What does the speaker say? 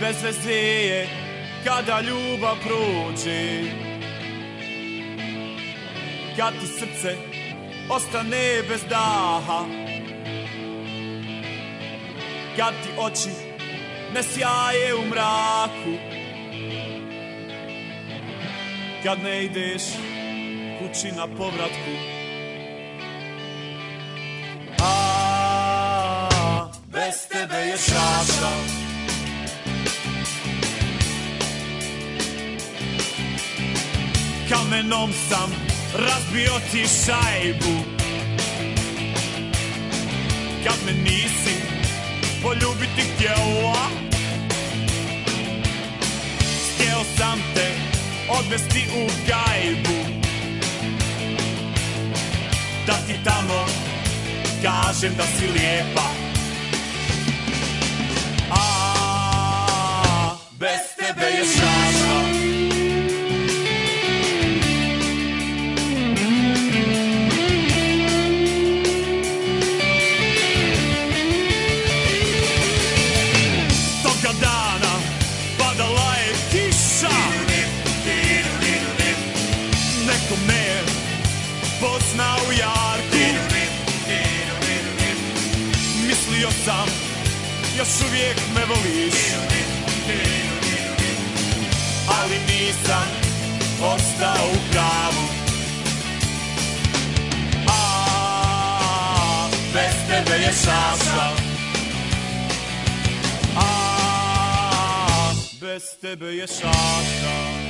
Bez veze je kada ljubav prođe. Kad ti srce ostane bez daha. Kad ti oči ne sjaje u mraku. Kad ne ideš kući na povratku Kamenom sam razbio ti šajbu. Kad me nisi poljubiti htjela Htjeo sam te odvesti u gajbu. Da ti tamo kažem da si lijepa. A bez tebe je šaša me je poznao u jarku Mislio sam još uvijek me voliš. Ali nisam ostao u pravu. A bez tebe je šaša A bez tebe je šaša